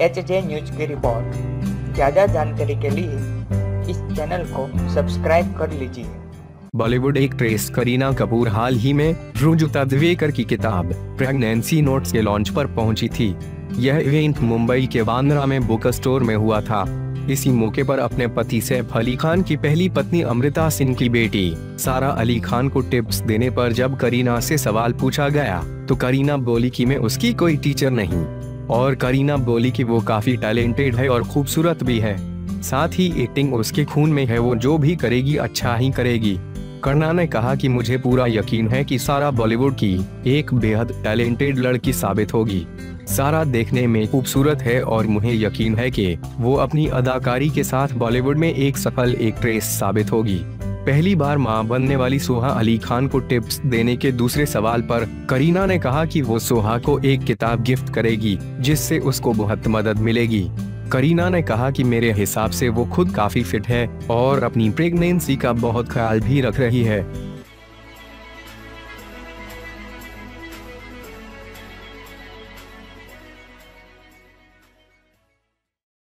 H J news की report. ज़्यादा जानकारी के लिए इस चैनल को सब्सक्राइब कर लीजिए। बॉलीवुड एक्ट्रेस करीना कपूर हाल ही में रुजुता दिवेकर की किताब, प्रेगनेंसी नोट्स के लॉन्च पर पहुँची थी। यह इवेंट मुंबई के बांद्रा में बुक स्टोर में हुआ था। इसी मौके पर अपने पति सैफ अली खान की पहली पत्नी अमृता सिंह की बेटी, सारा अली खान को टिप्स देने पर जब करीना से सवाल पूछा गया तो करीना बोली कि मैं उसकी कोई टीचर नहीं। और करीना बोली कि वो काफ़ी टैलेंटेड है और खूबसूरत भी है। साथ ही एक्टिंग उसके खून में है, वो जो भी करेगी अच्छा ही करेगी। करना ने कहा कि मुझे पूरा यकीन है कि सारा बॉलीवुड की एक बेहद टैलेंटेड लड़की साबित होगी। सारा देखने में खूबसूरत है और मुझे यकीन है कि वो अपनी अदाकारी के साथ बॉलीवुड में एक सफल एक्ट्रेस साबित होगी। पहली बार माँ बनने वाली सोहा अली खान को टिप्स देने के दूसरे सवाल पर, करीना ने कहा कि वो सोहा को एक किताब गिफ्ट करेगी, जिससे उसको बहुत मदद मिलेगी। करीना ने कहा कि मेरे हिसाब से वो खुद काफ़ी फिट है और अपनी प्रेगनेंसी का बहुत ख्याल भी रख रही है।